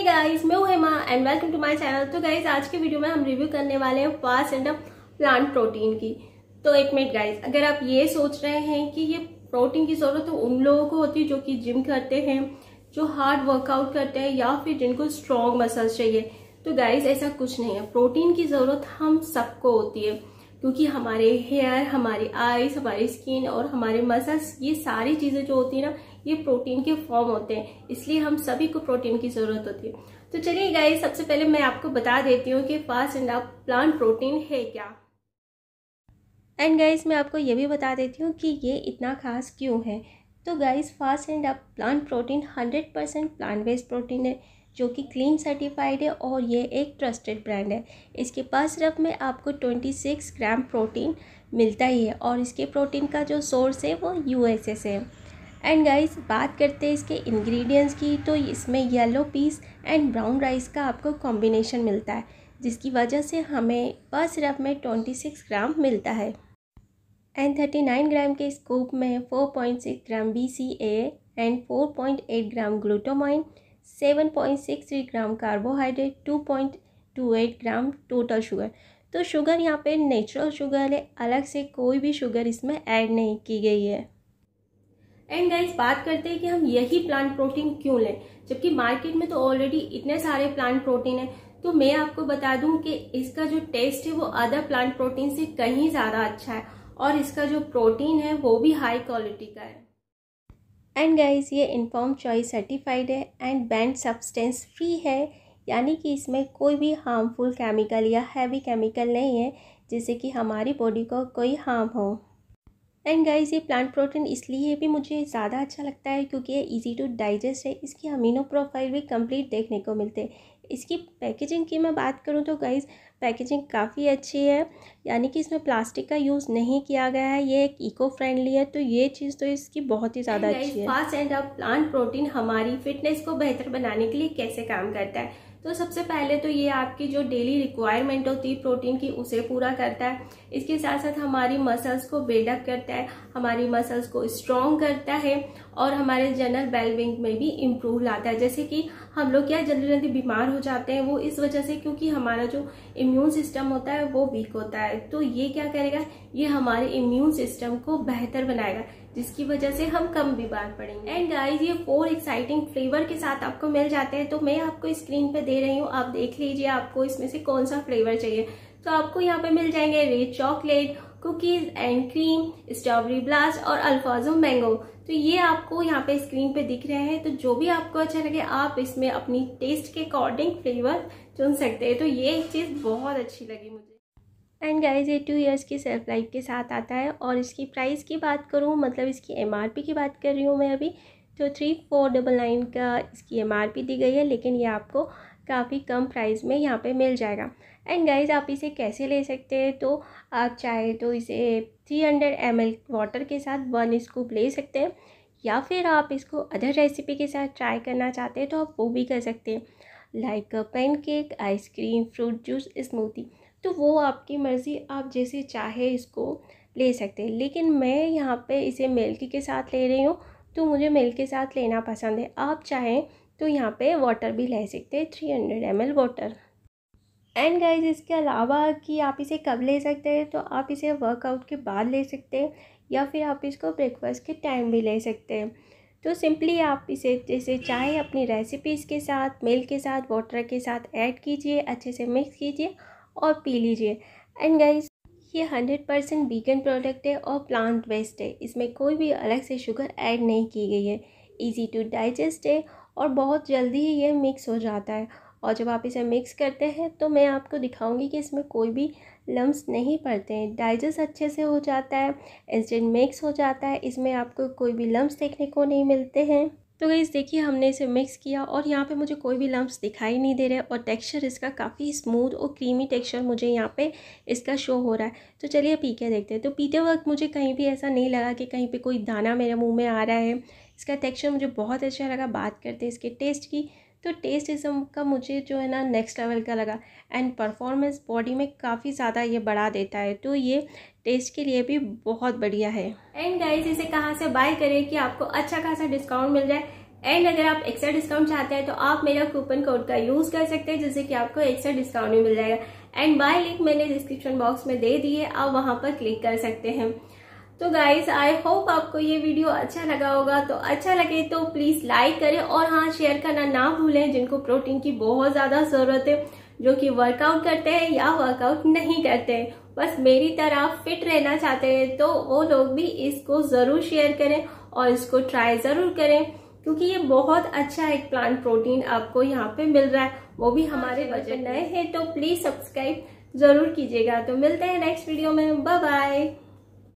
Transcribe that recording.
हे guys मैं हूँ Hema and welcome to my channel तो गाइस आज के वीडियो में हम रिव्यू करने वाले हैं फास्ट एंड प्लांट प्रोटीन की. तो एक मिनट गाइस अगर आप ये सोच रहे हैं कि ये प्रोटीन की ज़रूरत तो उन लोगों को होती है जो कि जिम करते हैं, जो हार्ड वर्कआउट करते हैं या फिर जिनको स्ट्रॉन्ग मसल्स चाहिए. तो गाइज़ ऐसा कुछ नहीं है. प्रोटीन की ज़रूरत हम सबको होती है. क्योंकि हमारे हेयर हमारी आईज हमारी स्किन और हमारे मसल्स ये सारी चीज़ें जो होती है ना, ये प्रोटीन के फॉर्म होते हैं। इसलिए हम सभी को प्रोटीन की ज़रूरत होती है। तो चलिए गाइस सबसे पहले मैं आपको बता देती हूँ कि Fast and Up plant protein है क्या। एंड गाइस मैं आपको ये भी बता देती हूँ कि ये इतना खास क्यों है। तो guys Fast and Up plant protein hundred percent plant based protein है। जो कि क्लीन सर्टिफाइड है और ये एक ट्रस्टेड ब्रांड है। इसके पास रफ में आपको 26 ग्राम प्रोटीन मिलता ही है और इसके प्रोटीन का जो सोर्स है वो यूएसए से है। एंड गाइस बात करते हैं इसके इंग्रेडिएंट्स की तो इसमें yellow peas and brown rice का आपको कॉम्बिनेशन मिलता है, जिसकी वजह से हमें पर सिरप में 26 ग्राम मिलता है। एंड 39 ग्राम के स्कूप में 4.6 gram B C A and 4.8 gram glutamine 7.63 gram carbohydrate 2.28 gram total sugar तो शुगर यहाँ पे नेचुरल शुगर है, अलग से कोई भी शुगर इसमें ऐड नहीं की गई है। एंड गाइस बात करते हैं कि हम यही प्लांट प्रोटीन क्यों लें? जबकि मार्केट में तो ऑलरेडी इतने सारे प्लांट प्रोटीन है तो मैं आपको बता दूँ कि इसका जो टेस्ट है वो अदर प्लांट प्रोटीन से कहीं ज़्यादा अच्छा है, और इसका जो प्रोटीन है वो भी हाई क्वालिटी का है। एंड गाइस ये इन्फॉर्म चॉइस सर्टिफाइड है एंड बैंड सब्सटेंस फ्री है, यानी कि इसमें कोई भी हार्मफुल केमिकल या हैवी केमिकल नहीं है, जिससे कि हमारी बॉडी को कोई हार्म हो। एंड गाइस ये प्लांट प्रोटीन इसलिए भी मुझे ज़्यादा अच्छा लगता है क्योंकि ये इजी टू डाइजेस्ट है, इसकी अमीनो प्रोफ़ाइल भी कंप्लीट देखने को मिलते हैं। इसकी पैकेजिंग की मैं बात करूँ तो गाइज़ पैकेजिंग काफ़ी अच्छी है। यानी कि इसमें प्लास्टिक का यूज़ नहीं किया गया है ये एक इको फ्रेंडली है तो ये चीज़ तो इसकी बहुत ही ज़्यादा अच्छी है। Fast and Up plant protein हमारी फिटनेस को बेहतर बनाने के लिए कैसे काम करता है? तो सबसे पहले तो ये आपकी जो डेली रिक्वायरमेंट होती है प्रोटीन की उसे पूरा करता है। इसके साथ साथ हमारी मसल्स को बिल्डअप करता है हमारी मसल्स को स्ट्रॉन्ग करता है और हमारे जनरल वेलबिंग में भी इम्प्रूव लाता है। जैसे कि हम लोग क्या जल्दी जल्दी बीमार हो जाते हैं, वो इस वजह से क्योंकि हमारा जो इम्यून सिस्टम होता है, वो वीक होता है। तो ये क्या करेगा? ये हमारे इम्यून सिस्टम को बेहतर बनाएगा, जिसकी वजह से हम कम बीमार पड़ेंगे। एंड गाइस ये फोर एक्साइटिंग फ्लेवर के साथ आपको मिल जाते हैं। तो मैं आपको स्क्रीन पे दे रही हूँ, आप देख लीजिए आपको इसमें से कौन सा फ्लेवर चाहिए। तो आपको यहाँ पे मिल जाएँगे red chocolate cookies and cream strawberry blast और अल्फाजो मैंगो तो ये आपको यहाँ पे स्क्रीन पे दिख रहे हैं। तो जो भी आपको अच्छा लगे, आप इसमें अपनी टेस्ट के अकॉर्डिंग फ्लेवर चुन सकते हैं। तो ये चीज़ बहुत अच्छी लगी मुझे। एंड गाइज़ ये टू इयर्स की सेल्फ लाइफ के साथ आता है और इसकी प्राइस की बात करूँ मतलब इसकी एमआरपी की बात कर रही हूँ मैं अभी तो थ्री फोर डबल नाइन का इसकी एमआरपी दी गई है, लेकिन ये आपको काफ़ी कम प्राइस में यहाँ पे मिल जाएगा। एंड गाइज़ आप इसे कैसे ले सकते हैं? तो आप चाहे तो इसे थ्री हंड्रेड एम वाटर के साथ वन स्कूप ले सकते हैं। या फिर आप इसको अदर रेसिपी के साथ ट्राई करना चाहते हैं तो आप वो भी कर सकते हैं। Like pancake ice cream fruit juice smoothie तो वो आपकी मर्ज़ी, आप जैसे चाहे इसको ले सकते हैं। लेकिन मैं यहाँ पे इसे मिल्क के साथ ले रही हूँ तो मुझे मिल्क के साथ लेना पसंद है। आप चाहें तो यहाँ पे वाटर भी ले सकते हैं three hundred M L water and guys इसके अलावा कि आप इसे कब ले सकते हैं तो आप इसे वर्कआउट के बाद ले सकते हैं, या फिर आप इसको ब्रेकफास्ट के टाइम भी ले सकते हैं. तो सिंपली आप इसे, जैसे चाहे अपनी रेसिपीज़ के साथ मिल्क के साथ वाटर के साथ ऐड कीजिए, अच्छे से मिक्स कीजिए और पी लीजिए. एंड गाइज़ ये हंड्रेड परसेंट वीगन प्रोडक्ट है और प्लांट बेस्ड है. इसमें कोई भी अलग से शुगर ऐड नहीं की गई है. इजी टू डाइजेस्ट है और बहुत जल्दी ही ये मिक्स हो जाता है। और जब आप इसे मिक्स करते हैं तो मैं आपको दिखाऊँगी कि इसमें कोई भी लम्स नहीं पड़ते हैं। डाइजेस्ट अच्छे से हो जाता है इंस्टेंट मिक्स हो जाता है, इसमें आपको कोई भी लम्स देखने को नहीं मिलते हैं। तो गई देखिए हमने इसे मिक्स किया और यहाँ पे मुझे कोई भी लम्ब्स दिखाई नहीं दे रहे और टेक्सचर इसका काफ़ी स्मूथ और क्रीमी टेक्सचर मुझे यहाँ पे इसका शो हो रहा है। तो चलिए पी के देखते हैं। तो पीते वक्त मुझे कहीं भी ऐसा नहीं लगा कि कहीं पे कोई दाना मेरे मुँह में आ रहा है। इसका टेक्सचर मुझे बहुत अच्छा लगा बात करते इसके टेस्ट की। तो टेस्ट इसम का मुझे जो है ना नेक्स्ट लेवल का लगा। एंड परफॉर्मेंस बॉडी में काफ़ी ज़्यादा ये बढ़ा देता है। तो ये टेस्ट के लिए भी बहुत बढ़िया है। एंड गाइस इसे कहाँ से बाय करें कि आपको अच्छा खासा डिस्काउंट मिल जाए। एंड अगर आप एक्स्ट्रा डिस्काउंट चाहते हैं तो आप मेरा कूपन कोड का यूज़ कर सकते हैं, जिससे कि आपको एक्स्ट्रा डिस्काउंट भी मिल जाएगा। एंड बाय लिंक मैंने डिस्क्रिप्शन बॉक्स में दे दी है। आप वहाँ पर क्लिक कर सकते हैं। तो गाइज़ आई होप आपको ये वीडियो अच्छा लगा होगा। तो अच्छा लगे तो प्लीज़ लाइक करें और हाँ शेयर करना ना भूलें जिनको प्रोटीन की बहुत ज़्यादा ज़रूरत है जो कि वर्कआउट करते हैं या वर्कआउट नहीं करते। हैं बस मेरी तरह फिट रहना चाहते हैं तो वो लोग भी इसको ज़रूर शेयर करें और इसको ट्राई ज़रूर करें क्योंकि ये बहुत अच्छा एक प्लांट प्रोटीन आपको यहाँ पे मिल रहा है। वो भी हमारे बजट नए हैं। तो प्लीज़ सब्सक्राइब ज़रूर कीजिएगा। तो मिलते हैं नेक्स्ट वीडियो में। Bye bye